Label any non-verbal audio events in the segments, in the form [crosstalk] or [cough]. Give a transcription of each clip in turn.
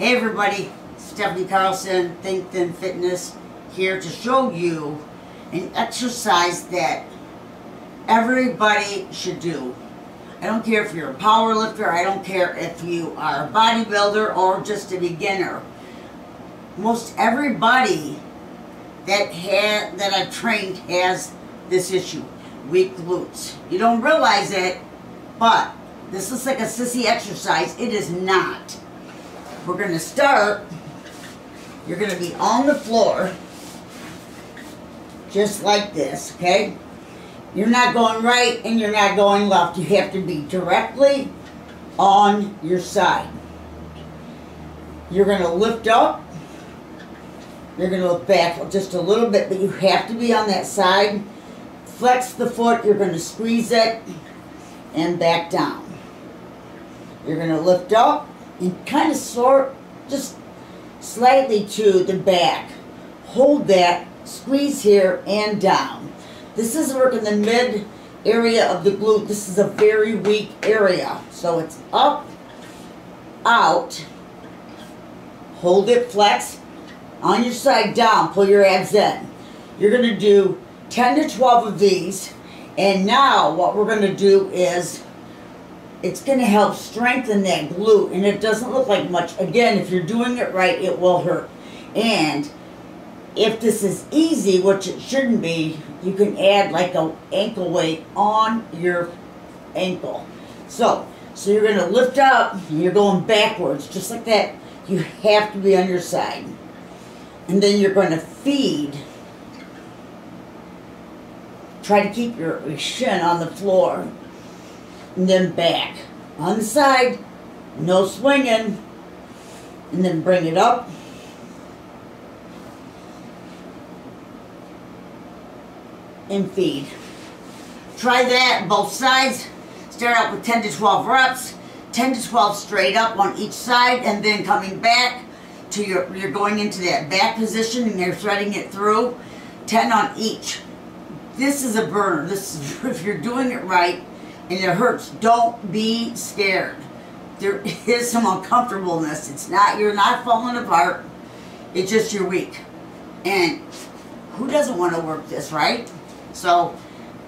Hey everybody, Stephanie Carlson, Think Thin Fitness, here to show you an exercise that everybody should do. I don't care if you're a power lifter, I don't care if you are a bodybuilder or just a beginner. Most everybody that had that I've trained has this issue, weak glutes. You don't realize it, but this looks like a sissy exercise. It is not. We're going to start. You're going to be on the floor, just like this, okay? You're not going right and you're not going left. You have to be directly on your side. You're going to lift up. You're going to look back just a little bit, but you have to be on that side. Flex the foot. You're going to squeeze it and back down. You're going to lift up and kind of sort, just slightly to the back. Hold that, squeeze here and down. This is working the mid area of the glute. This is a very weak area. So it's up, out, hold it, flex, on your side down, pull your abs in. You're going to do 10 to 12 of these. And now what we're going to do is it's going to help strengthen that glute and it doesn't look like much. Again, if you're doing it right, it will hurt. And if this is easy, which it shouldn't be, you can add like a ankle weight on your ankle. So, so you're going to lift up, you're going backwards, just like that. You have to be on your side. And then you're going to feed. Try to keep your shin on the floor and then back. On the side, no swinging, and then bring it up. And feed. Try that both sides. Start out with 10 to 12 reps, 10 to 12 straight up on each side, and then coming back to your, you're going into that back position and you're threading it through, 10 on each. This is a burner. This is, [laughs] if you're doing it right, and it hurts. Don't be scared. There [laughs] is some uncomfortableness. It's not, you're not falling apart. It's just you're weak. And who doesn't want to work this, right? So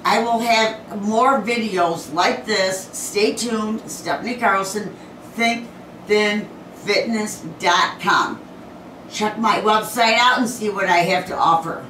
I will have more videos like this. Stay tuned. Stephanie Carlson, ThinkThinFitness.com. Check my website out and see what I have to offer.